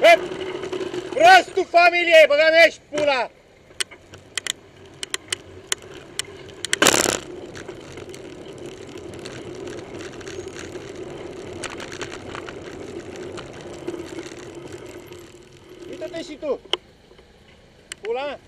Hep! Prostul familiei, băga mea și pula! Uită-te și tu! Pula!